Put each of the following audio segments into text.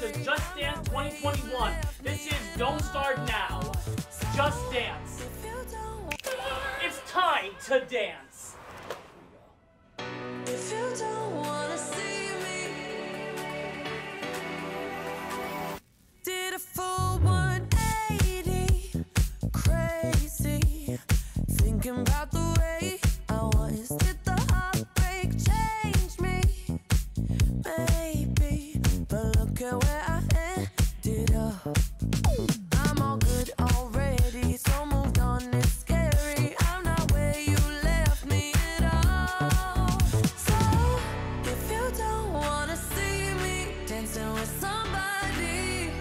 to Just Dance 2021. This is Don't Start Now. Just Dance. It's time to dance. I'm all good already, so moved on. It's scary. I'm not where you left me at all. So if you don't wanna see me dancing with somebody,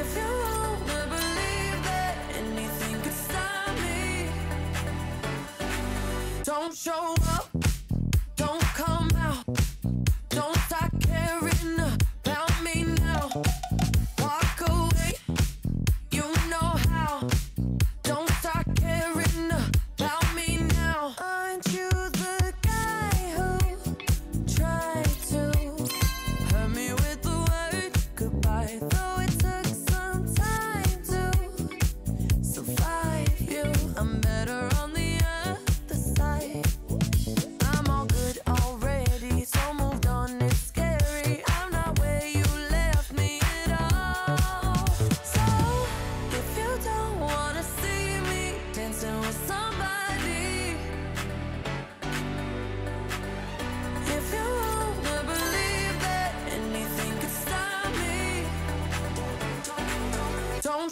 if you wanna believe that anything could stop me, don't show up. Don't come.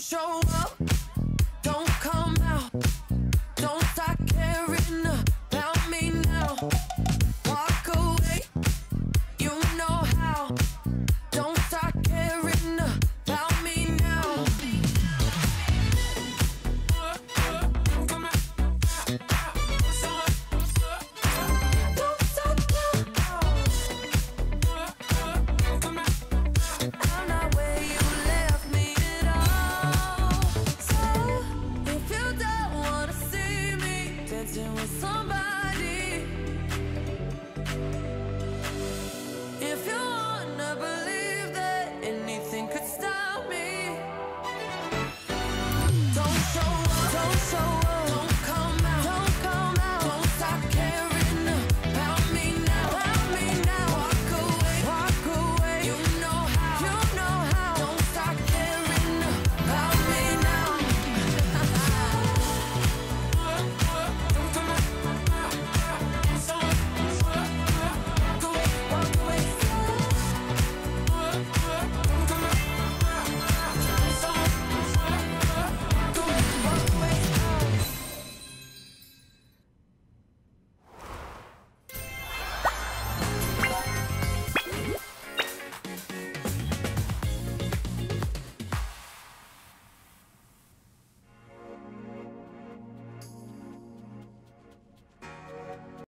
show up.